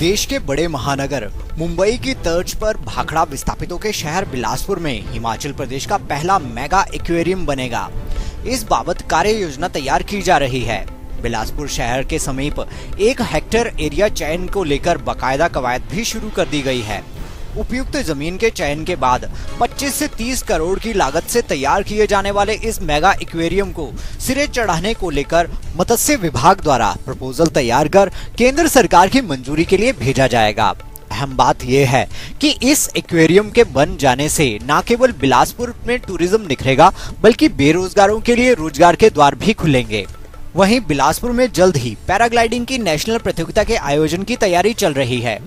देश के बड़े महानगर, मुंबई की तर्ज पर भाखड़ा विस्थापितों के शहर बिलासपुर में हिमाचल प्रदेश का पहला मेगा एक्वेरियम बनेगा। इस बाबत कार्य योजना तैयार की जा रही है। बिलासपुर शहर के समीप एक हेक्टेयर एरिया चयन को लेकर बकायदा कवायद भी शुरू कर दी गई है। उपयुक्त ज़मीन के चयन के बाद 25 से 30 करोड़ की लागत से तैयार किए जाने वाले इस मेगा एक्वेरियम को सिरे चढ़ाने को लेकर मत्स्य विभाग द्वारा प्रपोजल तैयार कर केंद्र सरकार की मंजूरी के लिए भेजा जाएगा। अहम बात यह है कि इस एक्वेरियम के बन जाने से न केवल बिलासपुर में टूरिज़्म निखरेगा, बल्कि बेरोजगारों के लिए रोज़गार के द्वार भी खुलेंगे। वहीं बिलासपुर में जल्द ही पैराग्लाइडिंग की नेशनल प्रतियोगिता के आयोजन की तैयारी चल रही है।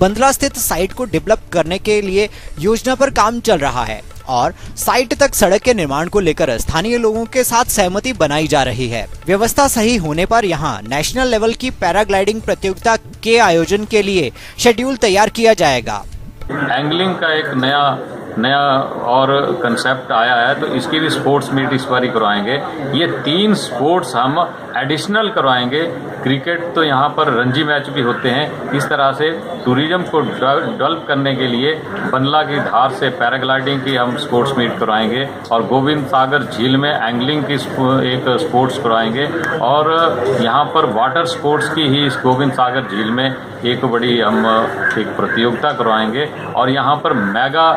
बंदला स्थित साइट को डेवलप करने के लिए योजना पर काम चल रहा है और साइट तक सड़क के निर्माण को लेकर स्थानीय लोगों के साथ सहमति बनाई जा रही है। व्यवस्था सही होने पर यहाँ नेशनल लेवल की पैराग्लाइडिंग प्रतियोगिता के आयोजन के लिए शेड्यूल तैयार किया जाएगा। एंगलिंग का एक नया नया और कंसेप्ट आया है तो इसकी भी स्पोर्ट्स मीट इस बार ही करवाएँगे। ये तीन स्पोर्ट्स हम एडिशनल करवाएँगे। क्रिकेट तो यहाँ पर रणजी मैच भी होते हैं। इस तरह से टूरिज़्म को डेवलप करने के लिए बंदला की धार से पैराग्लाइडिंग की हम स्पोर्ट्स मीट करवाएँगे और गोविंद सागर झील में एंगलिंग की एक स्पोर्ट्स करवाएँगे। और यहाँ पर वाटर स्पोर्ट्स की ही इस गोविंद सागर झील में एक बड़ी हम एक प्रतियोगिता करवाएँगे। और यहाँ पर मेगा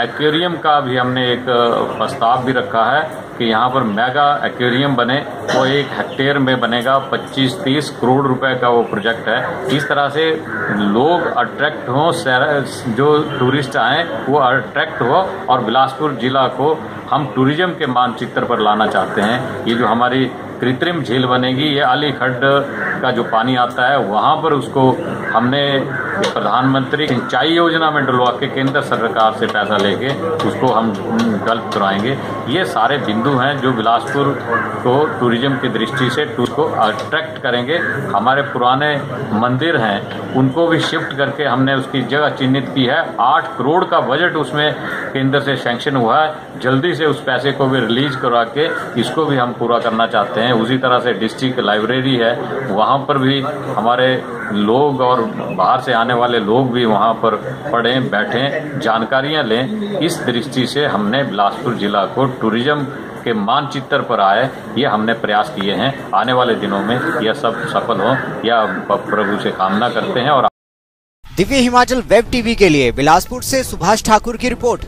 एक्वेरियम का भी हमने एक प्रस्ताव भी रखा है कि यहाँ पर मेगा एक्वेरियम बने वो एक हेक्टेयर में बनेगा 25-30 करोड़ रुपए का वो प्रोजेक्ट है। इस तरह से लोग अट्रैक्ट हों जो टूरिस्ट आए, वो अट्रैक्ट हो और बिलासपुर जिला को हम टूरिज़्म के मानचित्र पर लाना चाहते हैं। ये जो हमारी कृत्रिम झील बनेगी, ये अली खड्ड का जो पानी आता है, वहाँ पर उसको हमने प्रधानमंत्री सिंचाई योजना में डलवा के केंद्र सरकार से पैसा लेके उसको हम डेवलप करवाएँगे ये सारे बिंदु हैं जो बिलासपुर को टूरिज़्म की दृष्टि से को अट्रैक्ट करेंगे। हमारे पुराने मंदिर हैं, उनको भी शिफ्ट करके हमने उसकी जगह चिन्हित की है। आठ करोड़ का बजट उसमें केंद्र से सैंक्शन हुआ है। जल्दी से उस पैसे को भी रिलीज़ करवा के इसको भी हम पूरा करना चाहते हैं। उसी तरह से डिस्ट्रिक्ट लाइब्रेरी है, वहाँ पर भी हमारे लोग और बाहर से आने वाले लोग भी वहाँ पर पढ़ें, बैठें, जानकारियाँ लें। इस दृष्टि से हमने बिलासपुर जिला को टूरिज़्म के मानचित्र पर आए। ये हमने प्रयास किए हैं। आने वाले दिनों में यह सब सफल हो। या प्रभु से कामना करते हैं और दिव्य हिमाचल वेब टीवी के लिए बिलासपुर से सुभाष ठाकुर की रिपोर्ट।